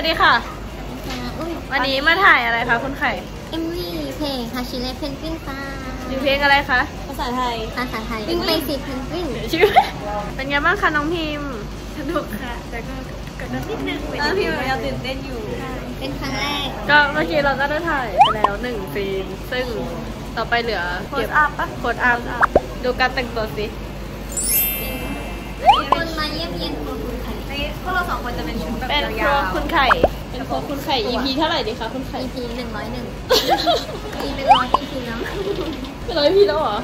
วันนี้มาถ่ายอะไรคะคุณไข่เอมวี่เพลงฮาชิเล่เพนกวินค่ะมีเพลงอะไรคะภาษาไทยภาษาไทยวิ่งไปสิเพนกวินชื่อเป็นไงบ้างคะน้องพิมพ์สนุกค่ะแต่ก็กดดันนิดนึงเออพี่มันยังตื่นเต้นอยู่เป็นครั้งแรกก็เมื่อกี้เราก็ได้ถ่ายไปแล้วหนึ่งซีนซึ่งต่อไปเหลือโพสอัพปะโคดอัพดูการแต่งตัวสิคนมาเยี่ยมเยียนครัวคุณไข่นี่ พวกเราสองคนจะเป็นชุดแบบเป็นครัยาววคุณไข่ เป็นครัวคุณไข่ EP เท่าไหร่ดีคะคุณไข่ EP หนึ่งร้อยหนึ่งมีเป็นร้อย EP แล้วเป็นร้อยพีแล้วเหรอ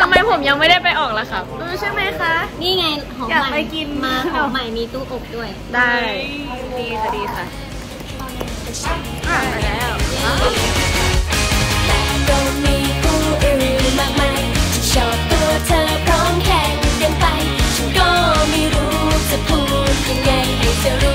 ทำไมผมยังไม่ได้ไปออกล่ะครับเออใช่ไหมคะ นี่ไงของอยากใหไปม่กิน มาของใหม่มีตู้อบด้วย ได้ดีค่ะดีค่ะอะมาแล้ว แต่ก็มีผู้อื่นมากมายที่ชอบตัวเธอ ไ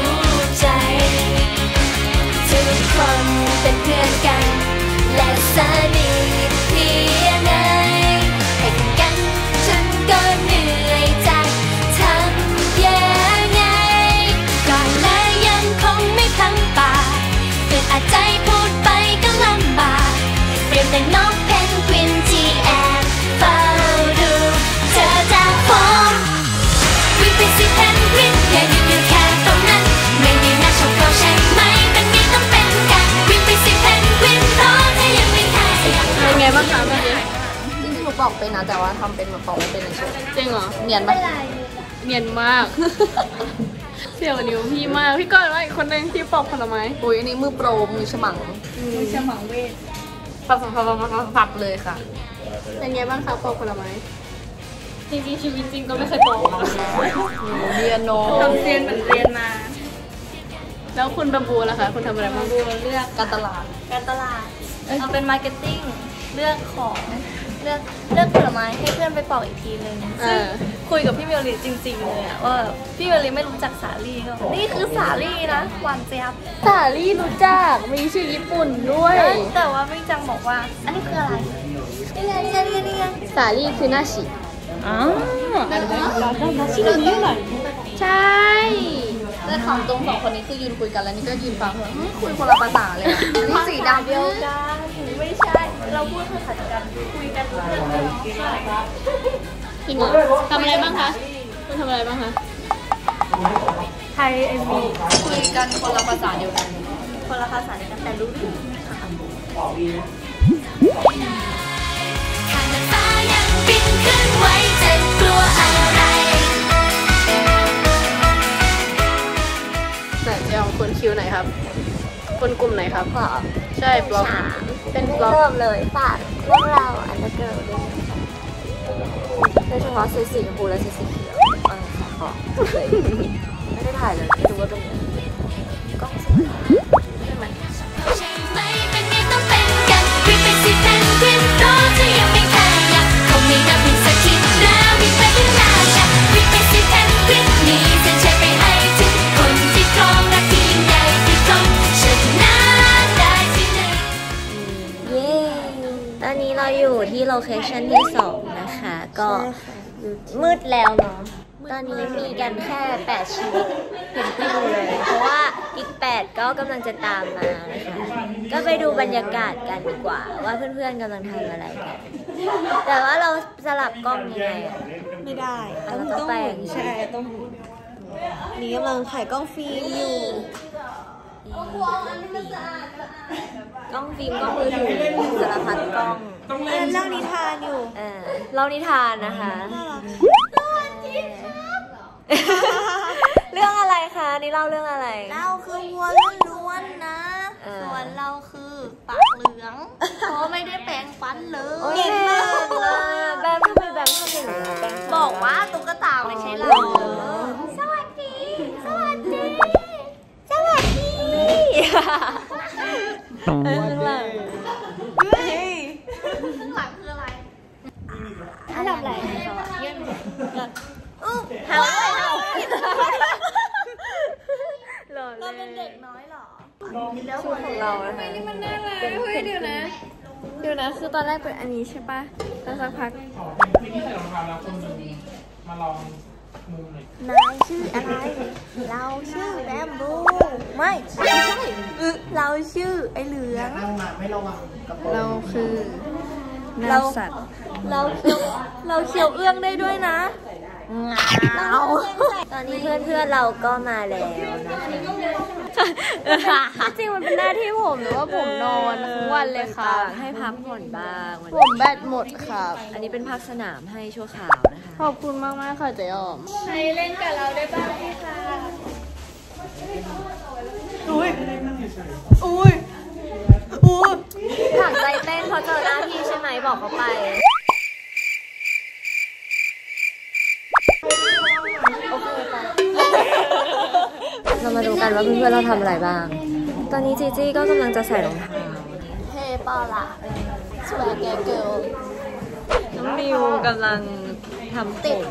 ริงๆหนูบอกเป็นนะ แต่ว่าทำเป็นเหมือนบอกไม่เป็นเฉยจริงเหรอ เนียนปะเนียนมาก เสี่ยวนิ้วพี่มาก พี่ก้อนว่าอีกคนนึงที่ปอกผลไม้อุ้ยอันนี้มือโปรมือฉมังมือฉมังเวทปับปับปับปับปับปับเลยค่ะ เป็นไงบ้างคะปอกผลไม้ จริงๆชีวิตจริงก็ไม่เคยปอกนะเรียนโนทำเรียนเหมือนเรียนมา แล้วคุณบัมบูล่ะคะ คุณทำอะไรบ้างเลือกการตลาด การตลาด เอาเป็น marketing เลือกของเลือกเลือกผลไม้ให้เพื่อนไปปอกอีกทีนึงเอซึ่งอคุยกับพี่เมลีจริง ๆ เลยอะว่าพี่เมลีไม่รู้จักสาลี่ก็บอกนี่คือสาลี่นะหวานเจี๊ยบสาลี่รู้จักมีชื่อญี่ปุ่นด้วย แต่ว่าไม่จังบอกว่า อันนี้คืออะไรนี่ไงนี่ไงนี่ไงนี่ไงสาลี่คือนาชิอ๋อใช่แต่ถามตรงสองคนนี้คือยืนคุยกันแล้วนี่ก็ยืนฟังแบบหึคุยคนละภาษาเลยอะอันนี้สีดำเดียวกันไม่ใช่ เราพูดภาษาเดียวกันคุยกันรู้เรื่องเลยเนาะใช่จริงเหรอทำอะไรบ้างคะคุณทำอะไรบ้างคะไทยเอ็มบีคุยกันคนละภาษาเดียวกัน คนละภาษาเดียวกันแต่รู้เรื่องขนาดฟ้ายังบินขึ้นไว้จะกลัวอะไรไหนเดี๋ยวคุณคิวไหนครับ คนกลุ่มไหนครับ ใช่ vlog เป็น vlog เริ่มเลยฝากพวกเรา under girl ด้วยโดยเฉพาะสีสีชมพูและสีสีเขียวเออขอไม่ได้ถ่ายเลยไม่รู้ว่าเป็นยังไงกล้องสวย เคชั่นที่สองนะคะ ก็มืดแล้วเนาะตอนนี้มีกันแค่ 8 ชีวิตเห็นไปดูเลย เพราะว่าอีก 8 ก็กำลังจะตามมานะคะ ก็ไปดูบรรยากาศกันดีกว่า ว่าเพื่อนๆกำลังทำอะไรกัน แต่ว่าเราสลับกล้องยังไงอะไม่ได้เราต้องไปอย่างนี้ใช่ต้องหมุนนี่กำลังถ่ายกล้องฟิล์มอยู่ กล้องฟิล์มกล้องมือถือสารพัดกล้องเออเล่านิทานอยู่เออเล่านิทานนะคะเรื่องอะไรคะนี่เล่าเรื่องอะไร เราคือวัวล้วนๆนะเออส่วนเราคือปากเหลืองเพราะไม่ได้แปรงฟันเลโอ้ยยเก่งมากเลยอะแบมทำไมแบมทำอย่างนี้แบมบอกว่าตุ๊กตาไม่ใช่เราสวัสดี สวัสดี สวัสดี เออข้างหลัง ข้างหลังคืออะไร เขาทำอะไรให้เขาอะ ยื่นมือ เห่าด้วยเห่าหล่อ เรา เล เป็น ย เด็กน้อยเหรอ ชุดของเรานะคะมันน่ารักเฮ้ยเดี๋ยวนะ เดี๋ยวนะ คือตอนแรกเป็นอันนี้ใช่ปะแล้วสักพักพี่ที่ใส่รองเท้าแล้วคนหนึ่งมาลองมุมหน่อยนายชื่ออะไร เราชื่อแบมบูไม่ไม่ใช่เออเราชื่อไอเหลืองเราคือเราเราเคียวเราเคียวเอื้องได้ด้วยนะ เราตอนนี้เพื่อนเพื่อนๆเราก็มาแล้วนะคะจริงมันเป็นหน้าที่ผมหรือว่าผมนอนทั้งวันเลยค่ะ ให้พักผ่อนบ้างวันผนี้มแบตหมดครับอันนี้เป็นพักสนามให้ชั่วคราวนะคะ ขอบคุณมากมากๆค่ะเจ๊ออมใครเล่นกับเราได้บ้างพี่คะถังใจเต้นเพราะเจอหน้าที่ใช่ไหมบอกเขาไป กันว่าเพื่อนๆเราทำอะไรบ้าง ตอนนี้จีจี้ก็กำลังจะใส่รองเท้าเฮ้ปอล่ะสวยแกเกิลน้องมิวกำลังทำผม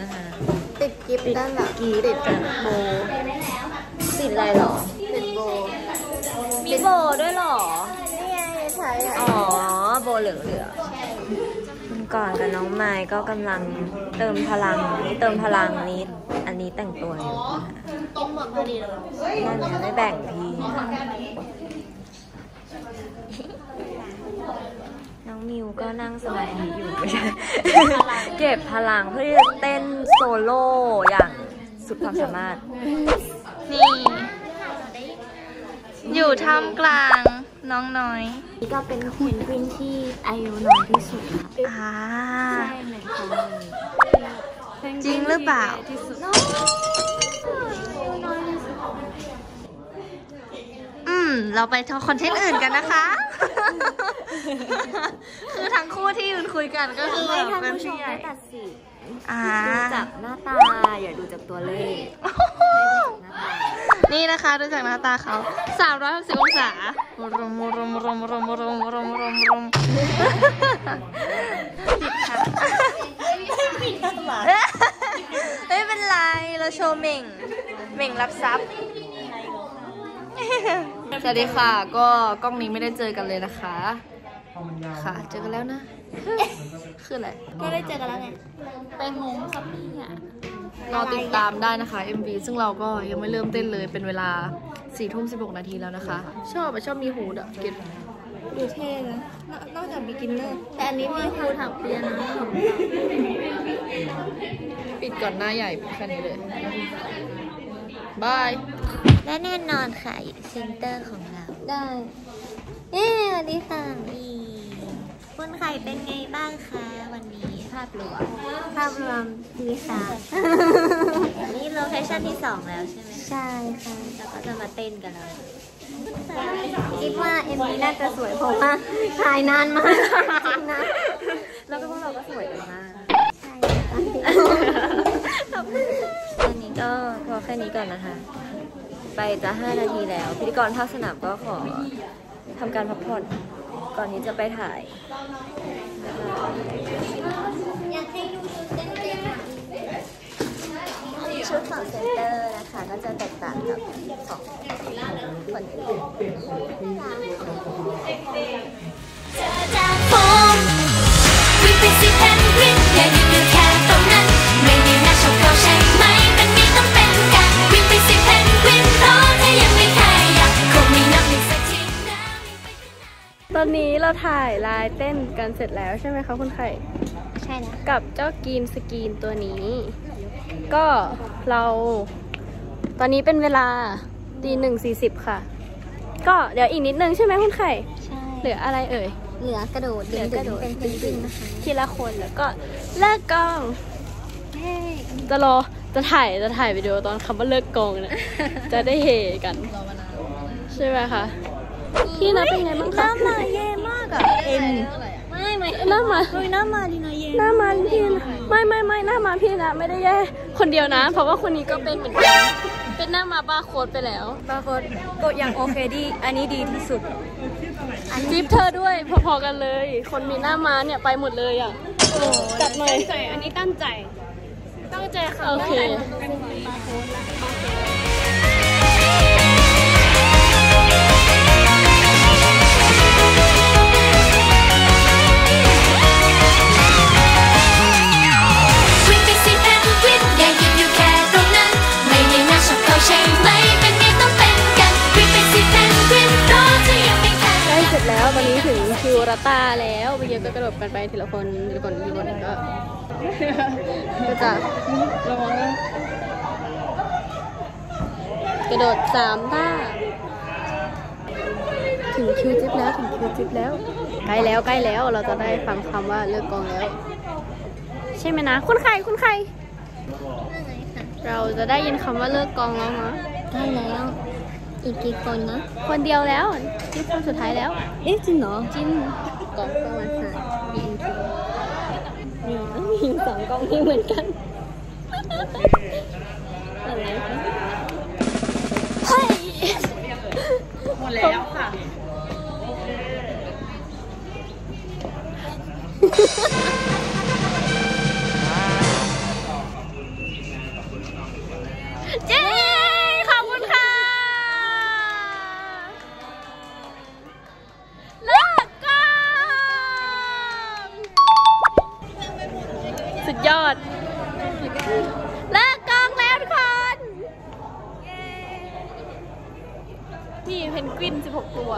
นะคะติดกิฟต์ด้านหลังติดกันโบติดอะไรหรอ ติดโบมีโบด้วยหรอนี่ไงใช้อ๋อโบเหลืองเหลืองก่อนกับน้องไม้ก็กำลังเติมพลังนี่เติมพลังนี้ อันนี้แต่งตัวอยู่ นะคะต้มหมดพอดีเลยนั่นเนี่ยไม่แบ่งพี่น้องมิวก็นั่งสมาธิอยู่ไม่ใช่เก็บพลังเพื่อที่จะเต้นโซโล่อย่างสุดความสามารถ นี่ อยู่ท่ามกลางน้องน้อย นี่ก็เป็นเพนกวินที่อายุน้อยที่สุดค่ะอ่าใช่เหมือนกันเลยจริงหรือเปล่า อืม เราไปทำคอนเทนต์อื่นกันนะคะ คือทั้งคู่ที่ยืนคุยกันก็คือให้แบบท่านเป็นผู้ชพี่มใหญ่ได้ตัดสินอ่า ดูจากหน้าตา อย่าดูจากตัวเลขหน้าตานี่นะคะดูจากหน้าตาเขา 360องศารมรมรมรมรมรมรมรมผิดค่ะไม่เป็นไร เราโชว์เหม่งเหม่งรับทรัพย์ สวัสดีค่ะ ก็กล้องนี้ไม่ได้เจอกันเลยนะคะ ค่ะ เจอกันแล้วนะ คืออะไร ก็ได้เจอกันแล้วไงไปงงครับพี่อะรอติดตามได้นะคะ MV ซึ่งเราก็ยังไม่เริ่มเต้นเลย เป็นเวลา4ทุ่ม16 นาทีแล้วนะคะ ชอบอะชอบมี hood อะเก็ตดูเท่นะนอกจาก Beginner แต่อันนี้มีครูถักเปียนะ ปิดก่อนหน้าใหญ่แค่นี้เลย บาย และแน่นอนค่ะ center ของเรา ได้เย้สวัสดีค่ะนี่คุณไข่เป็นไงบ้างคะวันนี้ภาพรวม ภาพรวมดีค่ะนี่ location ที่สองแล้วใช่ไหมใช่ค่ะแล้วก็จะมาเต้นกันแล้วคิดว่า MV นี้น่าจะสวยเพราะว่าถ่ายนานมากจริงนะแล้วก็พวกเราก็สวยกันมากใช่ตอนนี้ก็พอแค่นี้ก่อนนะคะ ไปจะห้านาทีแล้ว พิธีกรภาคสนามก็ขอทำการพักผ่อนก่อนที่จะไปถ่ายชุดเต้นชุดของ centerอร์นะคะ ก็จะแตกต่างกับของคนอื่น เราถ่ายลายเต้นกันเสร็จแล้วใช่ไหมคะคุณไข่ ใช่นะกับเจ้ากรีนสกรีนตัวนี้ ก็เราตอนนี้เป็นเวลาตีหนึ่งสี่สิบค่ะ ก็เดี๋ยวอีกนิดนึงใช่ไหมคุณไข่ ใช่ เหลืออะไรเอ่ย เหลือกระโดดเหลือกระโดดเป็นเพนกวินนะคะทีละคนแล้วก็เลิกกองจะรอจะถ่ายจะถ่ายวิดีโอตอนคำว่าเลิกกองเนี่ยจะได้เฮกัน ใช่ไหมคะ พี่นะเป็นไงบ้างคะมาเย่มา กอะเอ็มไม่ไม่หน้ามาเฮ้ยหน้ามาดีนะเย่หน้ามาพี่นะไม่ไม่ไม่หน้ามาพี่นะไม่ได้แย่คนเดียวนะ เพราะว่าคนนี้ก็เป็นเหมือนกัน เป็นหน้ามาบาร์โค้ดไปแล้วบางคนกดอย่างโอเคดี อันนี้ดีที่สุดจิ๊บเธอด้วยพอๆกันเลย คนมีหน้ามาเนี่ยไปหมดเลยอะจัดหน่อยตั้งใจอันนี้ตั้งใจ ตั้งใจค่ะโอเควิ่งไปสิแพนกวินอย่าหยุดอยู่แค่ กี้ก็กระโดดกันไปทีละคนทีละคนทีละคนก็ก็จะระวังนะกระโดดสามท่าถึงคิวจิ๊บแล้วถึงคิวจิ๊บแล้วใกล้แล้วใกล้แล้วเราจะได้ฟังคำว่าเลิกกองแล้ว ใช่ไหมนะ คุณใครคุณใครเราจะได้ยินคำว่าเลิกกองแล้วนะได้แล้วอีกกี่คนนะ คนเดียวแล้วที่คนสุดท้ายแล้ว เอ๊ะจริงเหรอจิ้น กองประวัติศาสตร์ BNK มีมีสองกล้องที่เหมือนกันอะไรคะเฮ้ยหมดแล้วค่ะเ16 ตัว